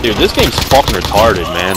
Dude, this game's fucking retarded, man.